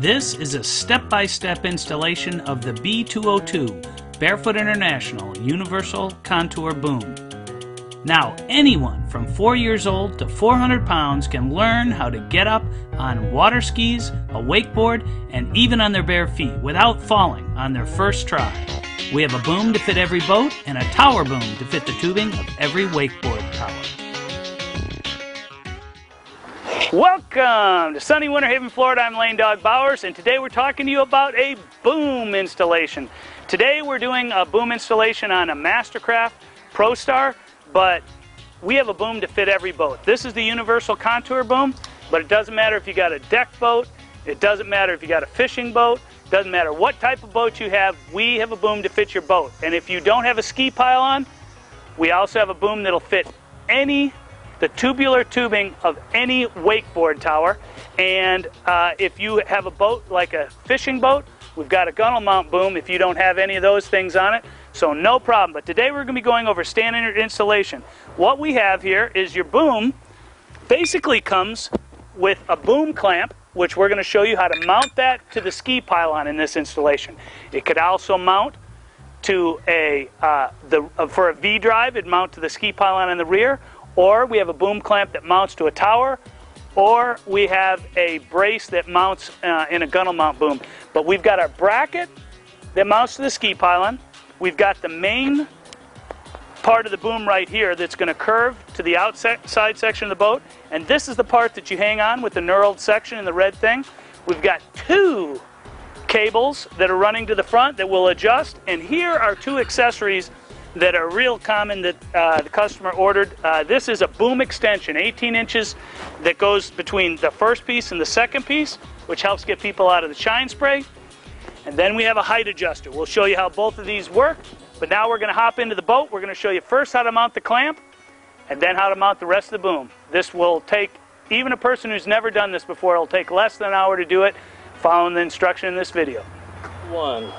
This is a step-by-step installation of the B202 Barefoot International Universal Contour Boom. Now, anyone from 4 years old to 400 pounds can learn how to get up on water skis, a wakeboard, and even on their bare feet without falling on their first try. We have a boom to fit every boat and a tower boom to fit the tubing of every wakeboard Welcome to sunny Winter Haven, Florida. I'm Lane Dog Bowers, and today we're talking to you about a boom installation. Today we're doing a boom installation on a Mastercraft ProStar, but we have a boom to fit every boat. This is the Universal Contour boom, but it doesn't matter if you got a deck boat, it doesn't matter if you got a fishing boat, doesn't matter what type of boat you have, we have a boom to fit your boat. And if you don't have a ski pylon, we also have a boom that'll fit any the tubular tubing of any wakeboard tower. And uh, if you have a boat like a fishing boat, we've got a gunnel mount boom if you don't have any of those things on it. So no problem. But today we're going to be going over standard installation. What we have here is your boom basically comes with a boom clamp which we're going to show you how to mount that to the ski pylon in this installation. It could also mount to a, uh, the, uh, for a V drive, it'd mount to the ski pylon in the rear, or we have a boom clamp that mounts to a tower, or we have a brace that mounts uh, in a gunnel mount boom. But we've got our bracket that mounts to the ski pylon. We've got the main part of the boom right here that's going to curve to the outside section of the boat. And this is the part that you hang on with the knurled section and the red thing. We've got two cables that are running to the front that will adjust. And here are two accessories that are real common that uh, the customer ordered. Uh, this is a boom extension, 18 inches, that goes between the first piece and the second piece, which helps get people out of the chine spray. And then we have a height adjuster. We'll show you how both of these work. But now we're going to hop into the boat. We're going to show you first how to mount the clamp and then how to mount the rest of the boom. This will take, even a person who's never done this before, it'll take less than an hour to do it following the instruction in this video. One.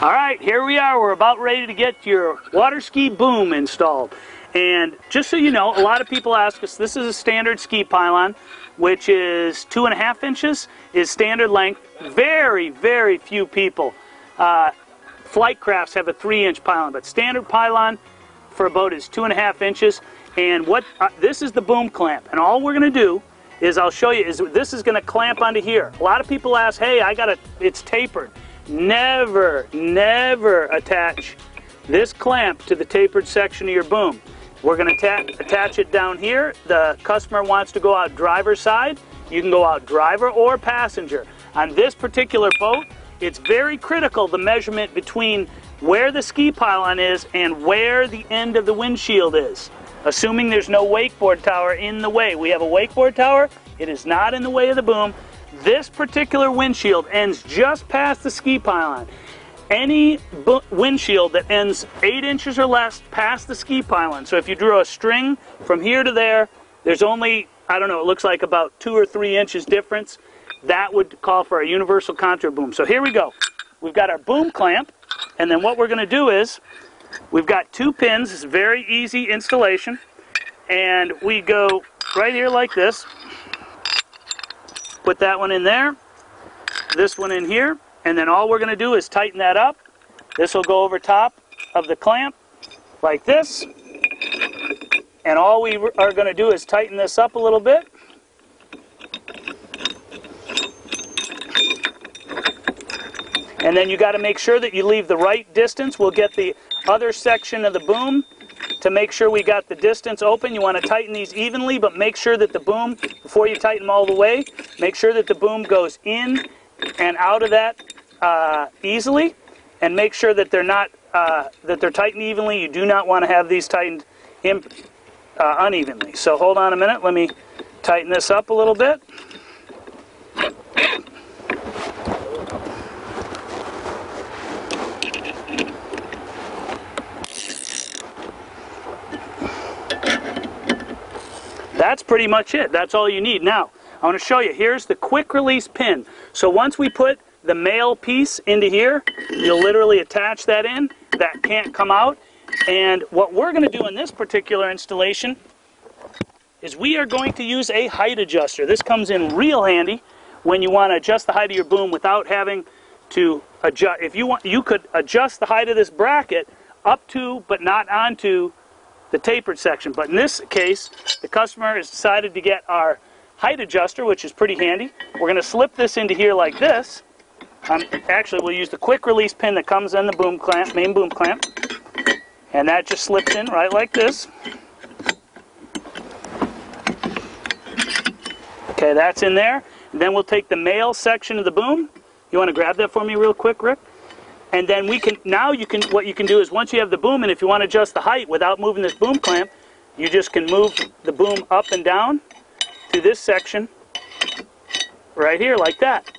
All right, here we are. We're about ready to get your water ski boom installed. And just so you know, a lot of people ask us, this is a standard ski pylon, which is two and a half inches, is standard length. Very, very few people uh, Flight crafts have a three inch pylon, but standard pylon for a boat is two and a half inches. And what uh, this is the boom clamp. And all we're going to do is I'll show you is this is going to clamp onto here. A lot of people ask, hey, I got it, it's tapered. Never, never attach this clamp to the tapered section of your boom. We're going to attach it down here. The customer wants to go out driver's side. You can go out driver or passenger. On this particular boat, it's very critical the measurement between where the ski pylon is and where the end of the windshield is. Assuming there's no wakeboard tower in the way. We have a wakeboard tower, it is not in the way of the boom. This particular windshield ends just past the ski pylon. Any windshield that ends 8 inches or less past the ski pylon, so if you drew a string from here to there, there's only, I don't know, it looks like about 2 or 3 inches difference that would call for a universal contour boom. So here we go. We've got our boom clamp, and then what we're going to do is we've got two pins. It's very easy installation, and we go right here like this. Put that one in there, this one in here, and then all we're going to do is tighten that up. This will go over top of the clamp like this, and all we are going to do is tighten this up a little bit. And then you got to make sure that you leave the right distance. We'll get the other section of the boom to make sure we got the distance open. You want to tighten these evenly, but make sure that the boom, before you tighten them all the way, make sure that the boom goes in and out of that uh, easily, and make sure that they're not uh, that they're tightened evenly. You do not want to have these tightened uh, unevenly. So hold on a minute. Let me tighten this up a little bit. That's pretty much it. That's all you need. Now, I want to show you. Here's the quick release pin. So once we put the male piece into here, you'll literally attach that in. That can't come out. And what we're going to do in this particular installation is we are going to use a height adjuster. This comes in real handy when you want to adjust the height of your boom without having to adjust. If you want, you could adjust the height of this bracket up to, but not onto the tapered section. But in this case, the customer has decided to get our height adjuster, which is pretty handy. We're going to slip this into here like this. Um, actually, we'll use the quick release pin that comes in the boom clamp, main boom clamp. And that just slips in right like this. Okay, that's in there. And then we'll take the male section of the boom. You want to grab that for me real quick, Rick? And then we can, now you can, what you can do is once you have the boom, and if you want to adjust the height without moving this boom clamp, you just can move the boom up and down to this section right here like that.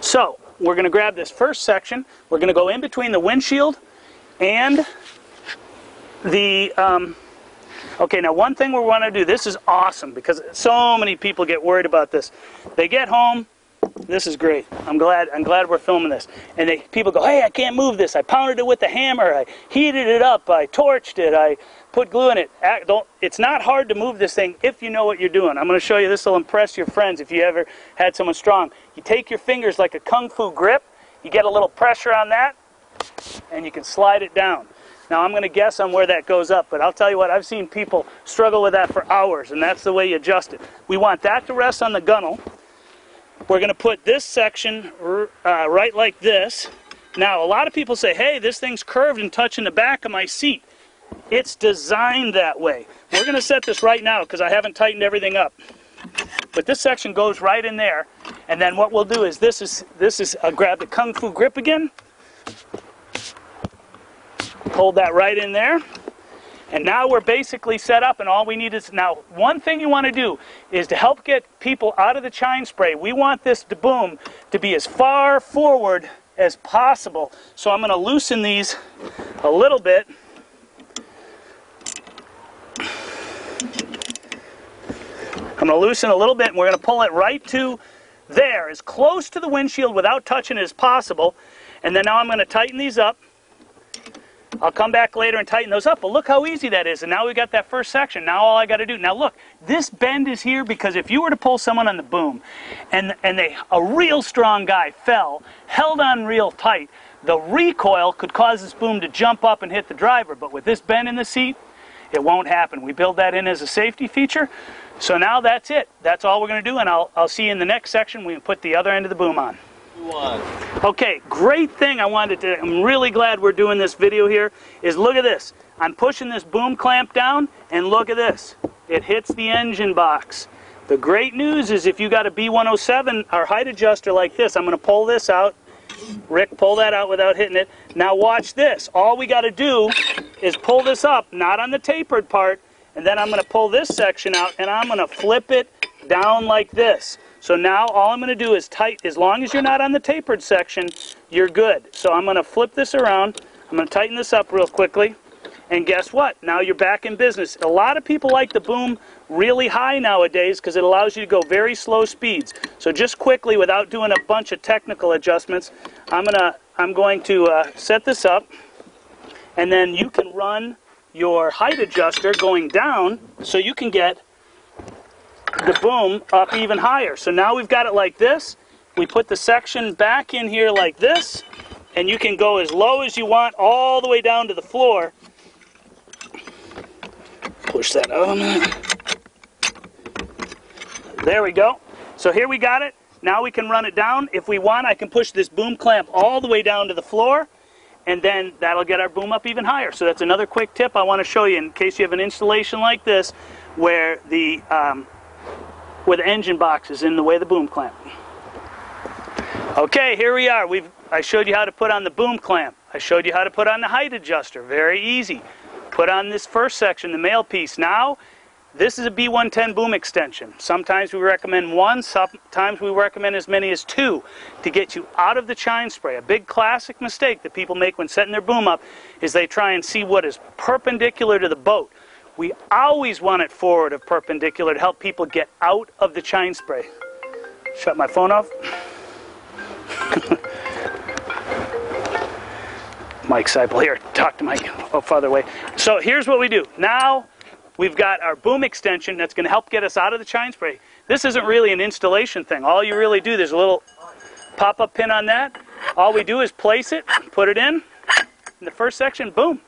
So we're going to grab this first section. We're going to go in between the windshield and the, um, okay, now one thing we want to do, this is awesome because so many people get worried about this. They get home, this is great. I'm glad. I'm glad we're filming this. And they, people go, "Hey, I can't move this. I pounded it with a hammer. I heated it up. I torched it. I put glue in it." It's not hard to move this thing if you know what you're doing. I'm going to show you. This will impress your friends if you ever had someone strong. You take your fingers like a kung fu grip. You get a little pressure on that, and you can slide it down. Now I'm going to guess on where that goes up, but I'll tell you what, I've seen people struggle with that for hours, and that's the way you adjust it. We want that to rest on the gunnel. We're going to put this section uh, right like this. Now, a lot of people say, hey, this thing's curved and touching the back of my seat. It's designed that way. We're going to set this right now because I haven't tightened everything up. But this section goes right in there. And then what we'll do is this is, this is I'll grab the Kung Fu grip again. Hold that right in there. And now we're basically set up and all we need is, now one thing you want to do is to help get people out of the chine spray. We want this to boom to be as far forward as possible. So I'm going to loosen these a little bit. I'm going to loosen a little bit and we're going to pull it right to there, as close to the windshield without touching it as possible. And then now I'm going to tighten these up. I'll come back later and tighten those up, but look how easy that is. And now we've got that first section. Now all I got to do, now look, this bend is here because if you were to pull someone on the boom and, and they, a real strong guy fell, held on real tight, the recoil could cause this boom to jump up and hit the driver. But with this bend in the seat, it won't happen. We build that in as a safety feature. So now that's it. That's all we're going to do, and I'll, I'll see you in the next section. We can put the other end of the boom on. Okay, great thing I wanted to, I'm really glad we're doing this video here, is look at this. I'm pushing this boom clamp down, and look at this. It hits the engine box. The great news is if you got a B107 or height adjuster like this, I'm going to pull this out. Rick, pull that out without hitting it. Now watch this. All we got to do is pull this up, not on the tapered part, and then I'm going to pull this section out, and I'm going to flip it down like this. So now all I'm going to do is tight, as long as you're not on the tapered section, you're good. So I'm going to flip this around. I'm going to tighten this up real quickly. And guess what? Now you're back in business. A lot of people like the boom really high nowadays because it allows you to go very slow speeds. So just quickly, without doing a bunch of technical adjustments, I'm, gonna, I'm going to uh, set this up. And then you can run your height adjuster going down so you can get the boom up even higher. So now we've got it like this. We put the section back in here like this, and you can go as low as you want all the way down to the floor. Push that out a minute. There we go. So here we got it. Now we can run it down. If we want, I can push this boom clamp all the way down to the floor, and then that'll get our boom up even higher. So that's another quick tip I want to show you in case you have an installation like this where the um, with engine boxes in the way of the boom clamp. Okay, here we are. We've, I showed you how to put on the boom clamp. I showed you how to put on the height adjuster. Very easy. Put on this first section, the male piece. Now, this is a B110 boom extension. Sometimes we recommend one, sometimes we recommend as many as two to get you out of the chine spray. A big classic mistake that people make when setting their boom up is they try and see what is perpendicular to the boat. We always want it forward of perpendicular to help people get out of the chine spray. Shut my phone off. Mike Seipel here. Talk to Mike. Oh, farther away. So here's what we do. Now we've got our boom extension that's going to help get us out of the chine spray. this isn't really an installation thing. All you really do, there's a little pop-up pin on that. All we do is place it, put it in, in the first section, boom.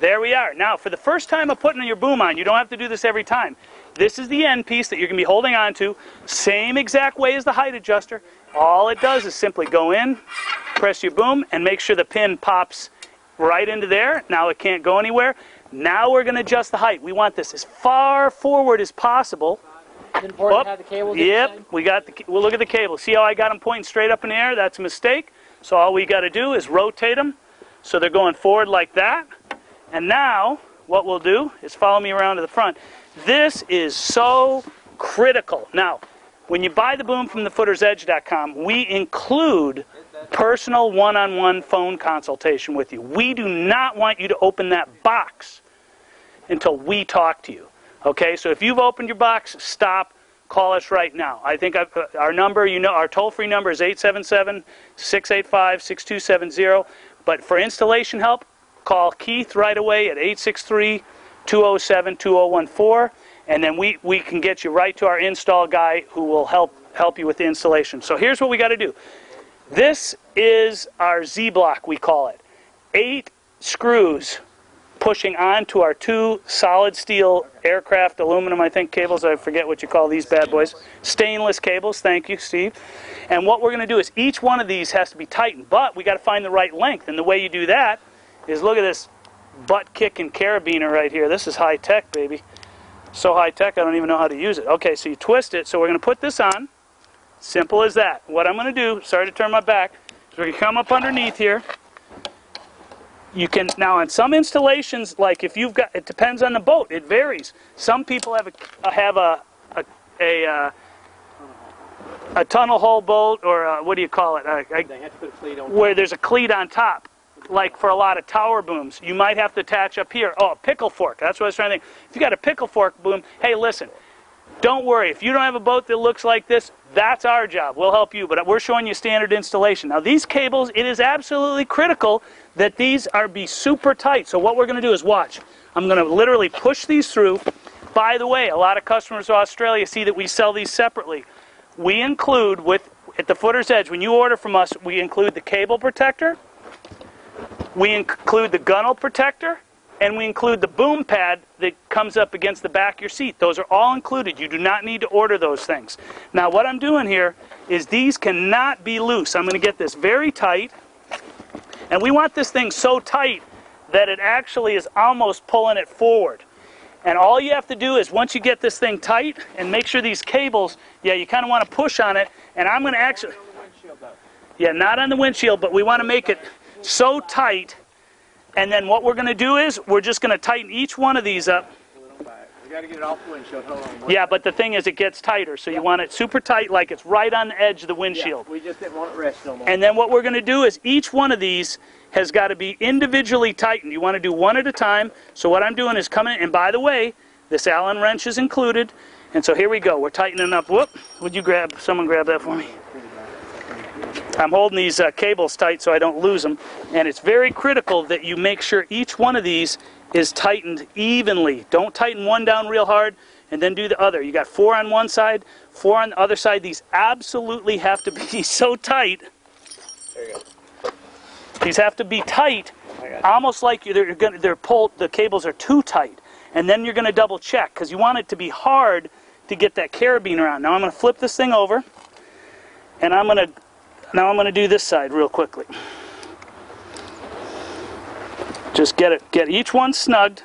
There we are. Now, for the first time of putting your boom on, you don't have to do this every time. This is the end piece that you're going to be holding on to. Same exact way as the height adjuster. All it does is simply go in, press your boom, and make sure the pin pops right into there. Now it can't go anywhere. Now we're going to adjust the height. We want this as far forward as possible. important to have the cables Yep, we got the. We'll look at the cable. See how I got them pointing straight up in the air? That's a mistake. So all we got to do is rotate them so they're going forward like that. And now what we'll do is follow me around to the front. This is so critical. Now, when you buy the boom from thefootersedge.com, we include personal one-on-one phone consultation with you. We do not want you to open that box until we talk to you. Okay, so if you've opened your box, stop, call us right now. I think I've, uh, our number, you know, our toll-free number is 877-685-6270. But for installation help, call Keith right away at 863-207-2014, and then we, we can get you right to our install guy who will help help you with the installation. So here's what we got to do. This is our Z-block, we call it. Eight screws pushing onto our two solid steel aircraft aluminum, I think, cables. I forget what you call these bad boys. Stainless cables. Thank you, Steve. And what we're going to do is each one of these has to be tightened, but we got to find the right length. And the way you do that is look at this butt kicking carabiner right here. This is high tech, baby. So high tech, I don't even know how to use it. Okay, so you twist it. So we're going to put this on. Simple as that. What I'm going to do, sorry to turn my back, is we're going to come up underneath here. You can, now on some installations, like if you've got, it depends on the boat, it varies. Some people have a, have a, a, a, uh, a tunnel hole boat, or a, what do you call it? A, a, They have to put a cleat on where there's a cleat on top, like for a lot of tower booms. You might have to attach up here. Oh, a pickle fork. That's what I was trying to think. If you got a pickle fork boom, hey, listen, don't worry. If you don't have a boat that looks like this, that's our job. We'll help you, but we're showing you standard installation. Now, these cables, it is absolutely critical that these are be super tight. So what we're going to do is watch. I'm going to literally push these through. By the way, a lot of customers in Australia see that we sell these separately. We include with at the footer's edge, when you order from us, we include the cable protector, we include the gunnel protector, and we include the boom pad that comes up against the back of your seat. Those are all included. You do not need to order those things. Now what I'm doing here is these cannot be loose. I'm going to get this very tight. And we want this thing so tight that it actually is almost pulling it forward. And all you have to do is once you get this thing tight and make sure these cables, yeah, you kind of want to push on it. And I'm going to actually, yeah, not on the windshield, but we want to make it so tight. And then what we're going to do is we're just going to tighten each one of these up. Got to get it off the windshield. Hold on. Yeah, but the thing is it gets tighter. So you want it super tight like it's right on the edge of the windshield. We just didn't want it rest no more. And then what we're going to do is each one of these has got to be individually tightened. You want to do one at a time. So what I'm doing is coming, and by the way, this Allen wrench is included. And so here we go. We're tightening up. Whoop. Would you grab, someone grab that for me? I'm holding these uh, cables tight so I don't lose them. And it's very critical that you make sure each one of these is tightened evenly. Don't tighten one down real hard and then do the other. You got four on one side, four on the other side. These absolutely have to be so tight. There you go. These have to be tight, almost like you're, they're going they're pulled. The cables are too tight, and then you're going to double check because you want it to be hard to get that carabiner on. Now I'm going to flip this thing over, and I'm going to now I'm going to do this side real quickly. Just get it, get each one snugged.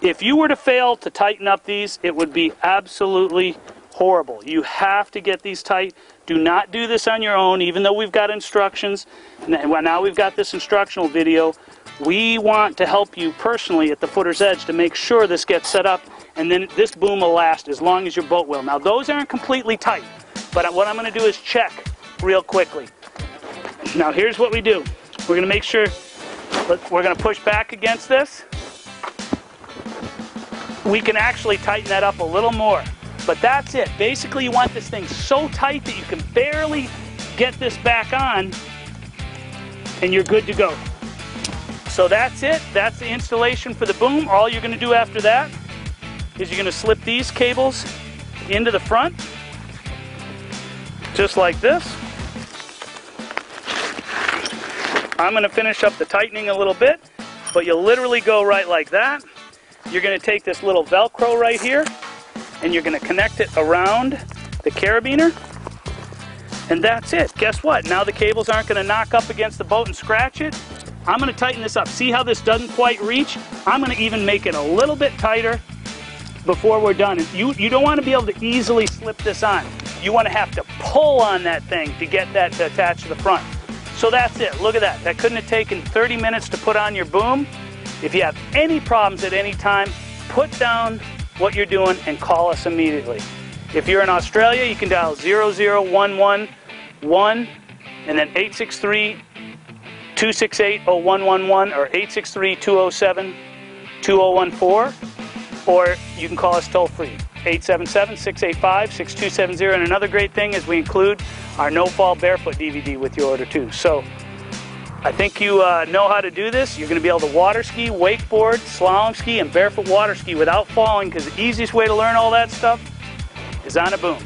If you were to fail to tighten up these, it would be absolutely horrible. You have to get these tight. Do not do this on your own, even though we've got instructions. Now we've got this instructional video. We want to help you personally at the footer's edge to make sure this gets set up, and then this boom will last as long as your boat will. Now those aren't completely tight, but what I'm going to do is check real quickly. Now here's what we do. We're going to make sure, we're going to push back against this. We can actually tighten that up a little more. But that's it. Basically, you want this thing so tight that you can barely get this back on and you're good to go. So that's it. That's the installation for the boom. All you're going to do after that is you're going to slip these cables into the front, just like this. I'm going to finish up the tightening a little bit, but you'll literally go right like that. You're going to take this little Velcro right here, and you're going to connect it around the carabiner, and that's it. Guess what? Now the cables aren't going to knock up against the boat and scratch it. I'm going to tighten this up. See how this doesn't quite reach? I'm going to even make it a little bit tighter before we're done. You, you don't want to be able to easily slip this on. You want to have to pull on that thing to get that to attach to the front. So that's it. Look at that. That couldn't have taken 30 minutes to put on your boom. If you have any problems at any time, put down what you're doing and call us immediately. If you're in Australia, you can dial 00111 and then 863 268 0111 or 863 207 2014 or you can call us toll free 877-685-6270 and another great thing is we include our no fall barefoot dvd with your order too. So i think you uh, know how to do this. You're going to be able to water ski wakeboard slalom ski and barefoot water ski without falling because the easiest way to learn all that stuff is on a boom